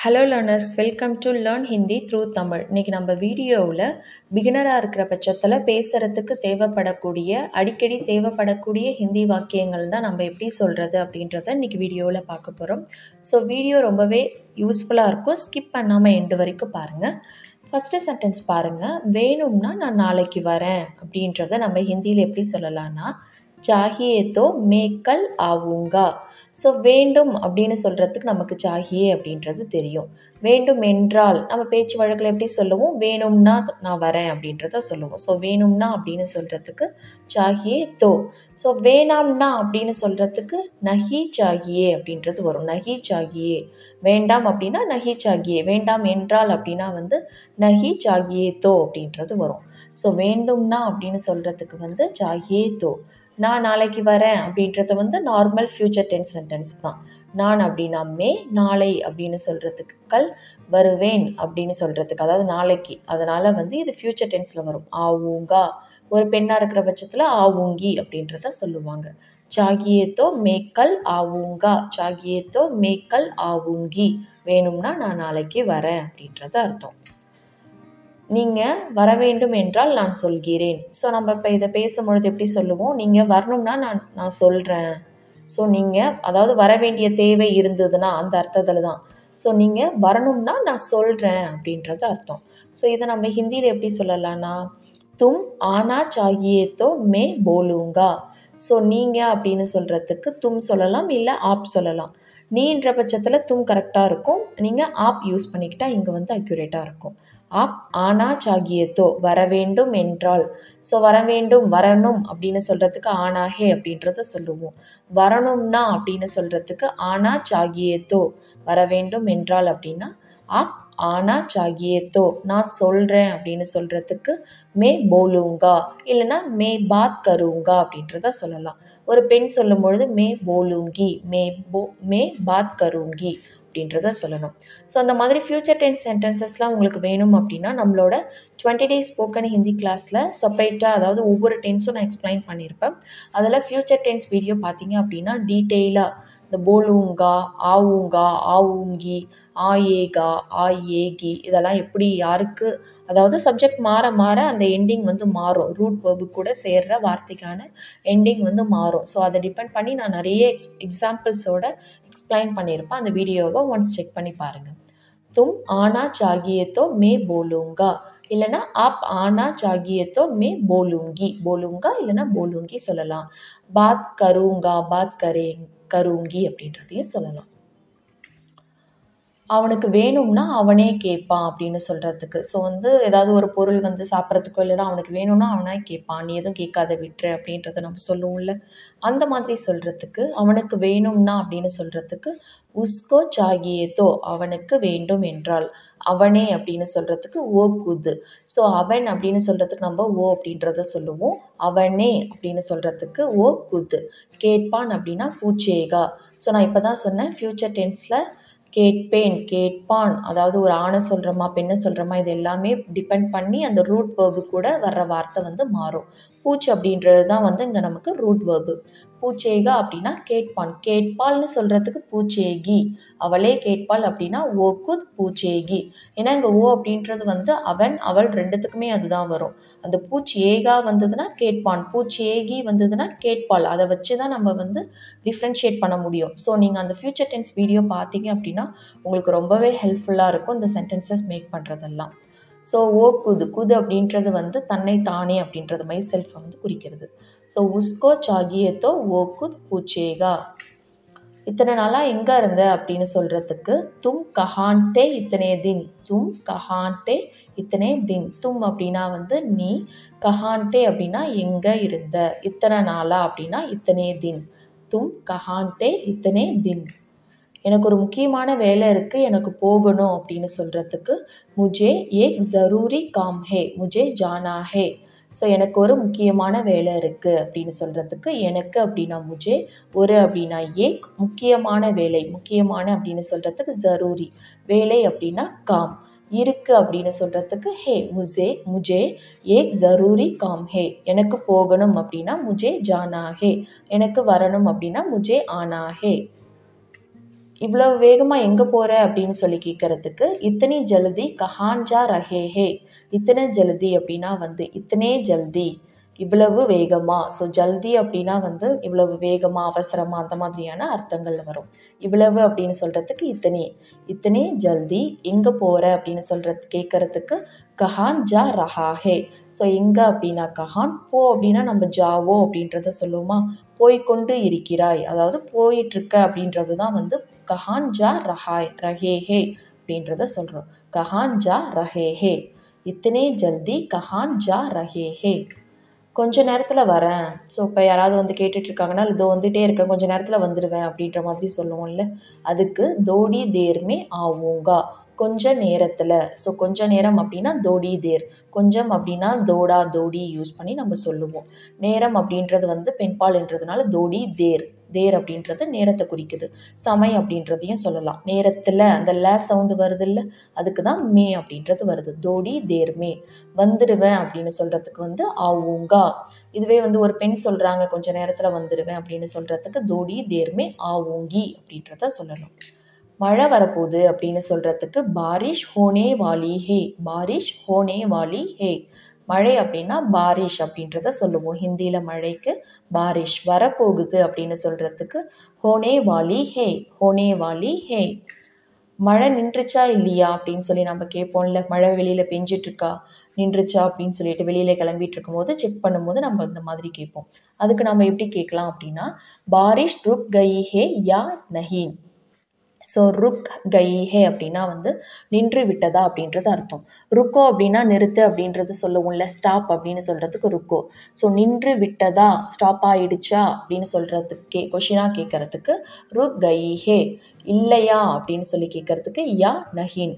Hello learners welcome to learn Hindi through Tamil இன்றைக்கி நம்ம வீடியோவில் பிகினராக இருக்கிற பட்சத்தில் பேசுகிறதுக்கு தேவைப்படக்கூடிய அடிக்கடி தேவைப்படக்கூடிய ஹிந்தி வாக்கியங்கள் தான் நம்ம எப்படி சொல்கிறது அப்படின்றத இன்றைக்கி வீடியோவில் பார்க்க போகிறோம் ஸோ வீடியோ ரொம்பவே யூஸ்ஃபுல்லாக இருக்கும். ஸ்கிப் பண்ணாமல் எண்டு வரைக்கும் பாருங்கள் ஃபஸ்ட்டு சென்டென்ஸ் பாருங்கள் வேணும்னா நான் நாளைக்கு வரேன் அப்படின்றத நம்ம ஹிந்தியில் எப்படி சொல்லலான்னா சாஹியே தோ மேக்கல் ஆவுங்கா. ஸோ வேண்டும் அப்படின்னு சொல்கிறதுக்கு நமக்கு சாகியே அப்படின்றது தெரியும். வேண்டும் என்றால் நம்ம பேச்சு வழக்கில் எப்படி சொல்லுவோம்? வேணும்னா நான் வரேன் அப்படின்றத சொல்லுவோம். ஸோ வேணும்னா அப்படின்னு சொல்கிறதுக்கு சாகியே தோ ஸோ வேணாம்னா அப்படின்னு சொல்கிறதுக்கு நஹி சாகியே அப்படின்றது வரும். நஹி சாகியே வேண்டாம் அப்படின்னா நஹி சாகியே வேண்டாம் என்றால் அப்படின்னா வந்து நஹி சாகியே தோ அப்படின்றது வரும். ஸோ வேண்டும்னா அப்படின்னு சொல்கிறதுக்கு வந்து சாகியே தோ நான் நாளைக்கு வரேன் அப்படின்றத வந்து நார்மல் ஃப்யூச்சர் டென்ஸ் சென்டென்ஸ் தான். நான் அப்படின்னா மே நாளை அப்படின்னு சொல்கிறதுக்கு கல் வருவேன் அப்படின்னு சொல்கிறதுக்கு அதாவது நாளைக்கு. அதனால் வந்து இது ஃப்யூச்சர் டென்ஸில் வரும். ஆவுங்கா ஒரு பெண்ணாக இருக்கிற பட்சத்தில் ஆவுங்கி அப்படின்றத சொல்லுவாங்க. சாகியேத்தோ மேக்கல் ஆவுங்கா சாகியேத்தோ மேக்கல் ஆவுங்கி வேணும்னா நான் நாளைக்கு வரேன் அப்படின்றது அர்த்தம். நீங்கள் வர வேண்டும் என்றால் நான் சொல்கிறேன். ஸோ நம்ம இப்போ இதை பேசும்பொழுது எப்படி சொல்லுவோம்? நீங்கள் வரணும்னா நான் நான் சொல்கிறேன் ஸோ நீங்கள் அதாவது வர வேண்டிய தேவை இருந்ததுன்னா அந்த அர்த்தத்தில் தான். ஸோ நீங்கள் வரணும்னா நான் சொல்கிறேன் அப்படின்றது அர்த்தம். ஸோ இதை நம்ம ஹிந்தியில் எப்படி சொல்லலாம்னா தும் ஆனா சாகியே தோ மே போலுங்கா. ஸோ நீங்கள் அப்படின்னு சொல்கிறதுக்கு தும் சொல்லலாம் இல்லை ஆப் சொல்லலாம். நீன்ற பட்சத்தில் தும் கரெக்டாக இருக்கும். நீங்கள் ஆப் யூஸ் பண்ணிக்கிட்டால் இங்கே வந்து அக்யூரேட்டாக இருக்கும். ஆப் ஆனா சாகியத்தோ வர வேண்டும் என்றால் ஸோ வர வேண்டும் வரணும் அப்படின்னு சொல்கிறதுக்கு ஆனாகே அப்படின்றத சொல்லுவோம். வரணும்னா அப்படின்னு சொல்கிறதுக்கு ஆனா சாகியத்தோ வர வேண்டும் என்றால் அப்படின்னா ஆப் ஆனா சாகியத்தோ நான் சொல்கிறேன் அப்படின்னு சொல்கிறதுக்கு மே போலுங்கா இல்லைன்னா மே பாத் கருங்கா அப்படின்றத சொல்லலாம். ஒரு பெண் சொல்லும் பொழுது மே போலுங்கி மே போ மே பாத் கருங்கி. அப்படின்றத சொல்லணும். ஸோ அந்த மாதிரி ஃப்யூச்சர் டென்ஸ் சென்டென்சஸ்லாம் உங்களுக்கு வேணும் அப்படின்னா நம்மளோட டுவெண்ட்டி டேஸ் ஸ்போக்கன் ஹிந்தி கிளாஸில் செப்பரேட்டாக அதாவது ஒவ்வொரு டென்ஸும் நான் எக்ஸ்பிளைன் பண்ணியிருப்பேன் அதில் ஃப்யூச்சர் டென்ஸ் வீடியோ பார்த்தீங்க அப்படின்னா டீட்டெயிலாக இந்த போலூங்கா ஆவுங்கா ஆவுங்கி ஆயேகா ஆயேகி இதெல்லாம் எப்படி யாருக்கு அதாவது சப்ஜெக்ட் மாற மாற அந்த எண்டிங் வந்து மாறும். ரூட் வேர்பு கூட சேர்ற வார்த்தைக்கான எண்டிங் வந்து மாறும். ஸோ அதை டிபெண்ட் பண்ணி நான் நிறைய எக்ஸ் எக்ஸாம்பிள்ஸோட எக்ஸ்பிளைன் பண்ணியிருப்பேன் அந்த வீடியோவை ஒன்ஸ் செக் பண்ணி பாருங்கள் தும் ஆனா ஜாகியத்தோ மே போலுங்கா. இல்லைனா ஆப் ஆனா ஜாகியத்தோ மே போலுங்கி. போலுங்கா இல்லைனா போலுங்கி சொல்லலாம். பாத் கருங்கா பாத் கரே கருங்கி அப்படின்றதையும் சொல்லலாம். அவனுக்கு வேணும்னா அவனே கேட்பான் அப்படின்னு சொல்கிறதுக்கு ஸோ வந்து ஏதாவது ஒரு பொருள் வந்து சாப்பிட்றதுக்கோ இல்லைனா அவனுக்கு வேணும்னா அவனே கேட்பான் நீ எதுவும் கேட்காத விட்டுரு அப்படின்றத நம்ம சொல்லுவோம்ல. அந்த மாதிரி சொல்கிறதுக்கு அவனுக்கு வேணும்னா அப்படின்னு சொல்கிறதுக்கு உஸ்கோ சாகியேதோ அவனுக்கு வேண்டும் என்றால் அவனே அப்படின்னு சொல்கிறதுக்கு ஓ குது. ஸோ அவன் அப்படின்னு சொல்கிறதுக்கு நம்ம ஓ அப்படின்றத சொல்லுவோம். அவனே அப்படின்னு சொல்கிறதுக்கு ஓ குது. கேட்பான் அப்படின்னா பூச்சேகா. ஸோ நான் இப்போ தான் சொன்னேன் ஃப்யூச்சர் டென்ஸில் கேட்பேன் கேட்பான். அதாவது ஒரு ஆணை சொல்கிறோமா பெண்ணை சொல்கிறோமா இது எல்லாமே டிபெண்ட் பண்ணி அந்த ரூட் வேர்பு கூட வர்ற வார்த்தை வந்து மாறும். பூச்சி அப்படின்றது தான் வந்து இங்கே நமக்கு ரூட் வேர்பு பூச்சேகா அப்படின்னா கேட்பான். கேட்பால்னு சொல்கிறதுக்கு பூச்சேகி. அவளே கேட்பாள் அப்படின்னா ஓ குத் பூச்சேகி. ஏன்னா இங்கே ஓ அப்படின்றது வந்து அவன் அவள் ரெண்டுத்துக்குமே அதுதான் வரும். அந்த பூச்சி ஏகா வந்ததுன்னா கேட்பான். பூச்சி ஏகி வந்ததுன்னா கேட்பாள். அதை வச்சு தான் நம்ம வந்து டிஃப்ரென்ஷியேட் பண்ண முடியும். ஸோ நீங்கள் அந்த ஃப்யூச்சர் டென்ஸ் வீடியோ பார்த்தீங்க அப்படின்னா உங்களுக்கு ரொம்பவே ஹெல்ப்ஃபுல்லாக இருக்கும் இந்த சென்டென்சஸ் மேக் பண்ணுறதெல்லாம் ஸோ ஓ குது குது அப்படின்றது வந்து தன்னை தானே அப்படின்றது மை செல்ஃபை வந்து குறிக்கிறது. ஸோ உஸ்கோ சாகியத்தோ ஓ குத் பூச்சேகா. இத்தனை நாளாக எங்கே இருந்த அப்படின்னு சொல்கிறதுக்கு தும் கஹான்தே இத்தனை தின். தும் கஹான்தே இத்தனை தின். தும் அப்படின்னா வந்து நீ கஹான்தே அப்படின்னா எங்கே இருந்த. இத்தனை நாளா அப்படின்னா இத்தனை தின். தும் கஹான்தே இத்தனை தின். எனக்கு ஒரு முக்கியமான வேலை இருக்குது எனக்கு போகணும் அப்படின்னு சொல்கிறதுக்கு முஜே ஏக் ஜரூரி காம் ஹே முஜே ஜானா ஹே. ஸோ எனக்கு ஒரு முக்கியமான வேலை இருக்குது அப்படின்னு சொல்கிறதுக்கு எனக்கு அப்படின்னா முஜே ஒரு அப்படின்னா ஏக் முக்கியமான வேலை முக்கியமான அப்படின்னு சொல்கிறதுக்கு ஜரூரி. வேலை அப்படின்னா காம். இருக்கு அப்படின்னு சொல்கிறதுக்கு ஹே முஜே முஜே ஏக் ஜரூரி காம் ஹே. எனக்கு போகணும் அப்படின்னா முஜே ஜானா ஹே. எனக்கு வரணும் அப்படின்னா முஜே ஆனா ஹே. இவ்வளோ வேகமாக எங்கே போகிற அப்படின்னு சொல்லி கேட்குறதுக்கு இத்தனி ஜல்தி கஹான்ஜா ரஹே ஹே இத்தனை ஜல்தி அப்படின்னா வந்து இத்தனே ஜல்தி. இவ்வளவு வேகமா ஸோ ஜல்தி அப்படின்னா வந்து இவ்வளவு வேகமா அவசரமா அந்த மாதிரியான அர்த்தங்கள் வரும். இவ்வளவு அப்படின்னு சொல்கிறதுக்கு இத்தனை. இத்தனை ஜல்தி எங்கே போகிற அப்படின்னு சொல்கிறது கேட்குறதுக்கு கஹான் ஜா ரஹாஹே ஸோ எங்கே அப்படின்னா கஹான் போ அப்படின்னா நம்ம ஜாவோ அப்படின்றத சொல்லுவோமா? போய்கொண்டு இருக்கிறாய். அதாவது போயிட்டுருக்க அப்படின்றது தான் வந்து கஹான் ஜா ரஹாய் ரஹேஹே அப்படின்றத சொல்கிறோம் கஹான் ஜா ரஹேஹே இத்தனை ஜல்தி கஹான் ஜா ரஹேஹே கொஞ்ச நேரத்தில் வரேன். ஸோ இப்போ யாராவது வந்து கேட்டுட்ருக்காங்கன்னா இதோ வந்துகிட்டே இருக்கேன். கொஞ்ச நேரத்தில் வந்துடுவேன் அப்படின்ற மாதிரி சொல்லுவோம்ல. அதுக்கு தோடி தேர்மே ஆவுங்கா. கொஞ்ச நேரத்தில். ஸோ கொஞ்ச நேரம் அப்படின்னா தோடி தேர். கொஞ்சம் அப்படின்னா தோடா தோடி யூஸ் பண்ணி நம்ம சொல்லுவோம். நேரம் அப்படின்றது வந்து பெண்பால்ன்றதுனால தோடி தேர். தேர் அப்படின்றது நேரத்தை குறிக்குது. சமை அப்படின்றதையும் சொல்லலாம். நேரத்தில் அந்த ல சவுண்டு வருது இல்லை அதுக்கு தான் மே அப்படின்றது வருது. தோடி தேர் மே. வந்துடுவேன் அப்படின்னு சொல்கிறதுக்கு வந்து ஆவுங்கா இதுவே வந்து ஒரு பெண் சொல்கிறாங்க கொஞ்ச நேரத்தில் வந்துடுவேன் அப்படின்னு சொல்கிறதுக்கு தோடி தேர்மே ஆவோங்கி அப்படின்றத சொல்லலாம் மழை வரப்போகுது அப்படின்னு சொல்கிறதுக்கு பாரிஷ் ஹோனே வாலி ஹே. பாரிஷ் ஹோனே வாலி ஹே. மழை அப்படின்னா பாரிஷ் அப்படின்றத சொல்லுவோம். ஹிந்தியில் மழைக்கு பாரிஷ் வரப்போகுது அப்படின்னு சொல்கிறதுக்கு ஹோனே வாலி ஹே ஹோனே வாலி ஹே. மழை நின்றுச்சா இல்லையா அப்படின்னு சொல்லி நம்ம கேட்போம்ல. மழை வெளியில் பெஞ்சிட்ருக்கா நின்றுச்சா அப்படின்னு சொல்லிட்டு வெளியில் கிளம்பிட்டு இருக்கும்போது செக் பண்ணும்போது நம்ம இந்த மாதிரி கேட்போம். அதுக்கு நம்ம எப்படி கேட்கலாம் அப்படின்னா பாரிஷ் ருக் கை ஹே யா நஹீன். ஸோ ருக் கைஹே அப்படின்னா வந்து நின்று விட்டதா அப்படின்றது அர்த்தம். ருக்கோ அப்படின்னா நிறுத்து அப்படின்றது சொல்லுவோம்ல ஸ்டாப் அப்படின்னு சொல்கிறதுக்கு ருக்கோ. ஸோ நின்று விட்டதா ஸ்டாப் ஆயிடுச்சா அப்படின்னு சொல்கிறதுக்கு கே கொஷினாக கேட்குறதுக்கு ருக் கைஹே. இல்லையா அப்படின்னு சொல்லி கேட்குறதுக்கு யா நஹீன்.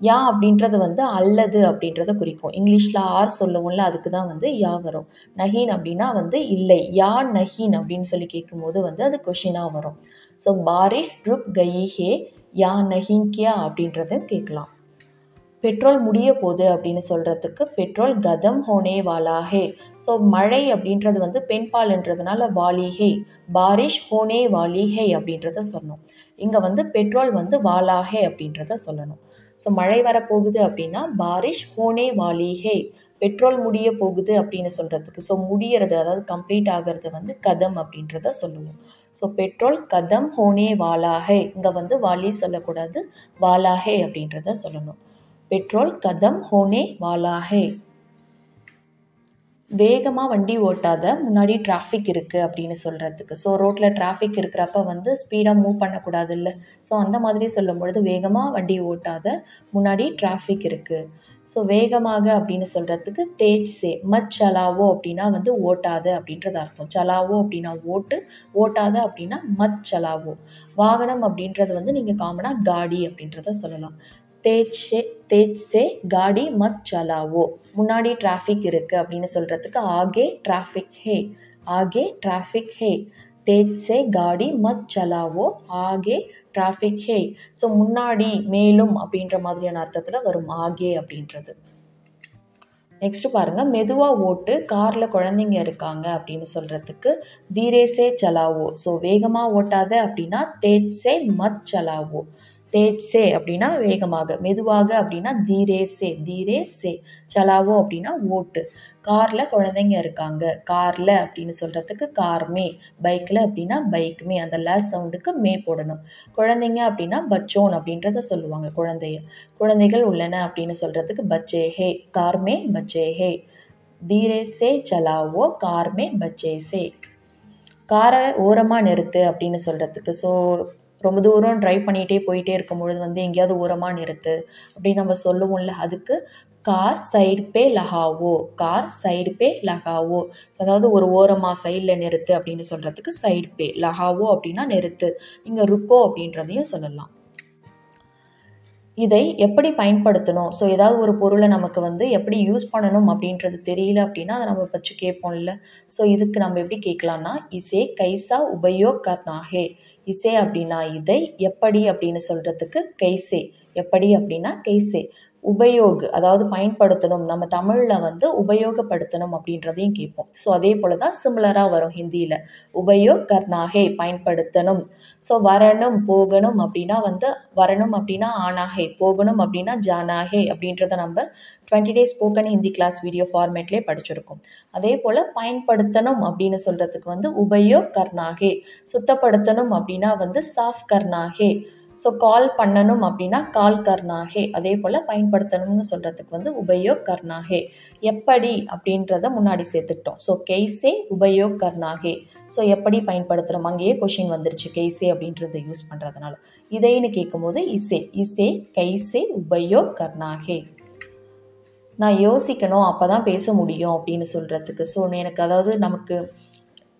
யா அப்படின்றது வந்து அல்லது அப்படின்றத குறிக்கும். இங்கிலீஷில் ஆர் சொல்லுவோம்ல அதுக்கு தான் வந்து யா வரும். நஹீன் அப்படின்னா வந்து இல்லை யா நஹீன் அப்படின்னு சொல்லி கேட்கும்போது வந்து அது கொஷினாக வரும். ஸோ பாரிஷ் ருப் கயிஹே ஹே யா நஹிங் கியா அப்படின்றதும் கேட்கலாம் பெட்ரோல் முடிய போகுது அப்படின்னு சொல்கிறதுக்கு பெட்ரோல் கதம் ஹோனே வாலா ஹே ஸோ மழை அப்படின்றது வந்து பெண்பால்ன்றதுனால வாலி ஹே பாரிஷ் ஹோனே வாலி ஹே அப்படின்றத சொன்னோம் இங்கே வந்து பெட்ரோல் வந்து வாலா ஹே அப்படின்றத சொல்லணும் ஸோ மழை வரப்போகுது அப்படின்னா பாரிஷ் ஹோனே வாலி ஹே பெட்ரோல் முடிய போகுது அப்படின்னு சொல்கிறதுக்கு ஸோ முடியறது அதாவது கம்ப்ளீட் ஆகிறது வந்து கதம் அப்படின்றத சொல்லுவோம். ஸோ பெட்ரோல் கதம் ஹோனே வாலாஹே. இங்கே வந்து வாலி சொல்லக்கூடாது வாலாஹே அப்படின்றத சொல்லணும். பெட்ரோல் கதம் ஹோனே வாலாஹே. வேகமாக வண்டி ஓட்டாத முன்னாடி டிராஃபிக் இருக்குது அப்படின்னு சொல்கிறதுக்கு ஸோ ரோட்டில் டிராஃபிக் இருக்கிறப்ப வந்து ஸ்பீடாக மூவ் பண்ணக்கூடாது இல்லை ஸோ அந்த மாதிரி சொல்லும் பொழுது வேகமாக வண்டி ஓட்டாத முன்னாடி டிராஃபிக் இருக்குது ஸோ வேகமாக அப்படின்னு சொல்கிறதுக்கு தேஜ் சே மச் சலாவோ அப்படின்னா வந்து ஓட்டாத அப்படின்றது அர்த்தம். சலாவோ அப்படின்னா ஓட்டு ஓட்டாத அப்படின்னா மச் சலாவோ. வாகனம் அப்படின்றது வந்து நீங்கள் காமனாக காடி அப்படின்றத சொல்லலாம். தேஜ் சே காடி மத் சலாவோ. முன்னாடி டிராஃபிக் இருக்குது அப்படின்னு சொல்கிறதுக்கு ஆகே டிராஃபிக் ஹே ஆகே டிராஃபிக் ஹே. தேஜ்சே காடி மத் சலாவோ ஆகே டிராஃபிக் ஹே. ஸோ முன்னாடி மேலும் அப்படின்ற மாதிரியான அர்த்தத்தில் வரும் ஆகே அப்படின்றது. நெக்ஸ்ட் பாருங்கள் மெதுவாக ஓட்டு காரில் குழந்தைங்க இருக்காங்க அப்படின்னு சொல்கிறதுக்கு தீரேசே சலாவோ. ஸோ வேகமாக ஓட்டாத அப்படின்னா தேஜ்சே மத் சலாவோ. தேட்சே அப்படின்னா வேகமாக மெதுவாக அப்படின்னா தீரே சே தீரே சே சலாவோ அப்படின்னா ஓட்டு. காரில் குழந்தைங்க இருக்காங்க. காரில் அப்படின்னு சொல்கிறதுக்கு கார்மே பைக்கில் அப்படின்னா பைக்குமே அந்த ல சவுண்டுக்கு மே போடணும். குழந்தைங்க அப்படின்னா பச்சோன் அப்படின்றத சொல்லுவாங்க குழந்தைய. குழந்தைகள் உள்ளன அப்படின்னு சொல்கிறதுக்கு பச்சே ஹே கார்மே பச்சே ஹே. தீரே சே சலாவோ கார்மே பச்சே சே. காரை ஓரமாக நிறுத்து அப்படின்னு சொல்கிறதுக்கு ஸோ ரொம்ப தூரம் ட்ரைவ் பண்ணிகிட்டே போயிட்டே இருக்கும் பொழுது வந்து எங்கேயாவது ஓரமாக நிறுத்து. அப்படின்னு நம்ம சொல்லுவோம்ல அதுக்கு கார் சைடு பே லஹாவோ கார் சைடு பே லகாவோ. அதாவது ஒரு ஓரமாக சைடில் நிறுத்து அப்படின்னு சொல்கிறதுக்கு சைடு பே. லஹாவோ அப்படின்னா நிறுத்து. இங்கே ருக்கோ அப்படின்றதையும் சொல்லலாம். இதை எப்படி பயன்படுத்தணும்? ஸோ ஏதாவது ஒரு பொருளை நமக்கு வந்து எப்படி யூஸ் பண்ணணும் அப்படின்றது தெரியல அப்படின்னா அதை நம்ம பற்றி கேட்போம்ல. ஸோ இதுக்கு நம்ம எப்படி கேட்கலான்னா இசே கைசா உபயோக் கர்னாஹே இசே அப்படின்னா இதை எப்படி அப்படின்னு சொல்கிறதுக்கு கைசே. எப்படி அப்படின்னா கைசே. உபயோக் அதாவது பயன்படுத்தணும். நம்ம தமிழில் வந்து உபயோகப்படுத்தணும் அப்படின்றதையும் கேட்போம். ஸோ அதே போல் தான் சிமிலராக வரும் ஹிந்தியில். உபயோக் கர்னாகே பயன்படுத்தணும். ஸோ வரணும் போகணும் அப்படின்னா வந்து வரணும் அப்படின்னா ஆனாகே போகணும் அப்படின்னா ஜானாகே அப்படின்றத நம்ம twenty days spoken Hindi class video ஃபார்மேட்லேயே படிச்சிருக்கோம். அதே போல் பயன்படுத்தணும் அப்படின்னு சொல்கிறதுக்கு வந்து உபயோக் கர்னாகே சுத்தப்படுத்தணும் அப்படின்னா வந்து சாஃப் கர்னாகே ஸோ கால் பண்ணணும் அப்படின்னா கால் கர்னாகே அதே போல் பயன்படுத்தணும்னு சொல்கிறதுக்கு வந்து உபயோக் கர்னாகே எப்படி அப்படின்றத முன்னாடி சேர்த்துக்கிட்டோம். ஸோ கெய்ஸே உபயோக் கர்னாகே ஸோ எப்படி பயன்படுத்துகிறோம் அங்கேயே கொஷின் வந்துருச்சு கெய்ஸே அப்படின்றத யூஸ் பண்ணுறதுனால இதைன்னு கேட்கும்போது இசே. இசே கைசே உபயோக் கர்னாகே நான் யோசிக்கணும் அப்போ தான் பேச முடியும் அப்படின்னு சொல்கிறதுக்கு ஸோ எனக்கு அதாவது நமக்கு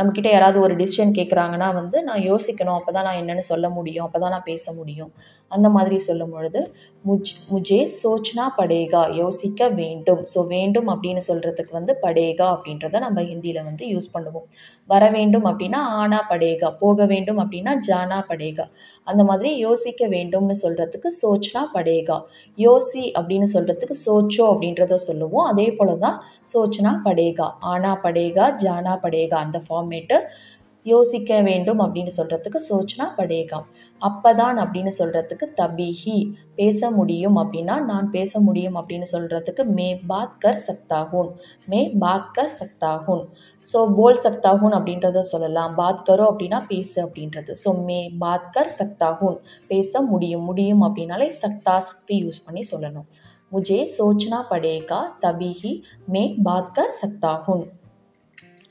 நம்மக்கிட்ட யாராவது ஒரு டிசிஷன் கேட்குறாங்கன்னா வந்து நான் யோசிக்கணும். அப்போ தான் நான் என்னென்னு சொல்ல முடியும். அப்போ தான் நான் பேச முடியும். அந்த மாதிரி சொல்லும் பொழுது முஜ் முஜே சோச்னா படேகா யோசிக்க வேண்டும். ஸோ வேண்டும் அப்படின்னு சொல்கிறதுக்கு வந்து படேகா அப்படின்றத நம்ம ஹிந்தியில் வந்து யூஸ் பண்ணுவோம். வர வேண்டும் அப்படின்னா ஆனா படேகா போக வேண்டும் அப்படின்னா ஜானா படேகா அந்த மாதிரி யோசிக்க வேண்டும்னு சொல்கிறதுக்கு சோச்னா படேகா யோசி அப்படின்னு சொல்கிறதுக்கு சோச்சோ அப்படின்றத சொல்லுவோம். அதே போல் தான் சோச்னா படேகா ஆனா படேகா ஜானா படேகா அந்த ஃபார்ம் ஃபார்மேட்டு யோசிக்க வேண்டும் அப்படின்னு சொல்கிறதுக்கு சோச்னா படேகா அப்பதான் அப்படின்னு சொல்கிறதுக்கு தபிஹி பேச முடியும் அப்படின்னா நான் பேச முடியும் அப்படின்னு சொல்கிறதுக்கு மே பாத் கர் சக்தாகுன் மே பாத் கர் சக்தாகுன் ஸோ போல் சக்தாகுன் அப்படின்றத சொல்லலாம். பாத் கரோ அப்படின்னா பேசு அப்படின்றது. ஸோ மே பாத் கர் சக்தாகுன் பேச முடியும். முடியும் அப்படின்னாலே சக்தா சக்தி யூஸ் பண்ணி சொல்லணும். முஜே சோச்னா படேகா தபிஹி மே பாத் கர் சக்தாகுன்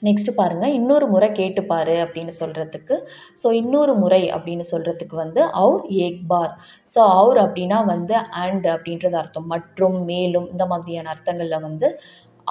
நெக்ஸ்ட் பாருங்கள் இன்னொரு முறை கேட்டுப்பாரு அப்படின்னு சொல்கிறதுக்கு ஸோ இன்னொரு முறை அப்படின்னு சொல்கிறதுக்கு வந்து அவுர் ஏக் பார். ஸோ அவுர் அப்படின்னா வந்து அண்ட் அப்படின்றது அர்த்தம். மற்றும் மேலும் இந்த மாதிரியான அர்த்தங்களில் வந்து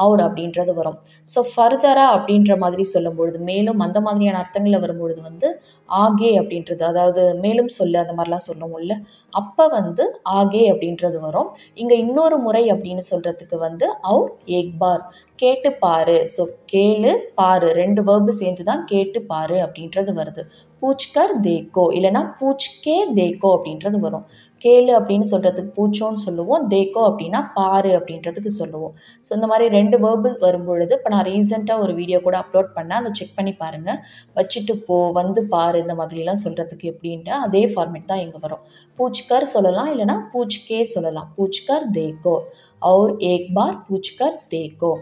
அவுர் அப்படின்றது வரும். ஸோ ஃபர்தராக அப்படின்ற மாதிரி சொல்லும்பொழுது மேலும் அந்த மாதிரியான அர்த்தங்களில் வரும்பொழுது வந்து ஆகே அப்படின்றது அதாவது மேலும் சொல்லு அந்த மாதிரிலாம் சொல்லுவோம்ல அப்போ வந்து ஆகே அப்படின்றது வரும். இங்கே இன்னொரு முறை அப்படின்னு சொல்கிறதுக்கு வந்து அவுர் ஏக் பார் கேட்டு பாரு. ஸோ கேளு பாரு. ரெண்டு வேர்பு சேர்ந்து தான் கேட்டு பாரு அப்படின்றது வருது. பூச்கர் தேக்கோ இல்லைனா பூச்கே தேக்கோ அப்படின்றது வரும். கேளு அப்படின்னு சொல்கிறதுக்கு பூச்சோன்னு சொல்லுவோம் தேக்கோ அப்படின்னா பாரு அப்படின்றதுக்கு சொல்லுவோம். ஸோ இந்த மாதிரி ரெண்டு வேர்பு வரும்பொழுது இப்போ நான் ரீசெண்டாக ஒரு வீடியோ கூட அப்லோட் பண்ணேன். அதை செக் பண்ணி பாருங்கள் வச்சுட்டு போ வந்து பாரு இந்த மாதிரிலாம் சொல்கிறதுக்கு எப்படின்ட்டு அதே ஃபார்மேட் தான் இங்கே வரும். பூச்கர் சொல்லலாம் இல்லைனா பூச்கே சொல்லலாம். பூச்கர் தேக்கோ. அவுர் ஏக் பார் பூச்கர் தேக்கோ.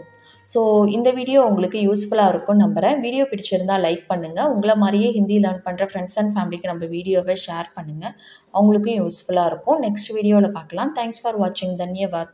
ஸோ இந்த வீடியோ உங்களுக்கு யூஸ்ஃபுல்லாக இருக்கும்னு நம்புகிறேன் வீடியோ பிடிச்சிருந்தால் லைக் பண்ணுங்கள் உங்களை மாதிரியே ஹிந்தி லேர்ன் பண்ணுற ஃப்ரெண்ட்ஸ் அண்ட் ஃபேமிலிக்கு நம்ம வீடியோவை ஷேர் பண்ணுங்கள் அவங்களுக்கும் யூஸ்ஃபுல்லாக இருக்கும். நெக்ஸ்ட் வீடியோவில் பார்க்கலாம். தேங்க்ஸ் ஃபார் வாட்சிங் தன்யவாத்.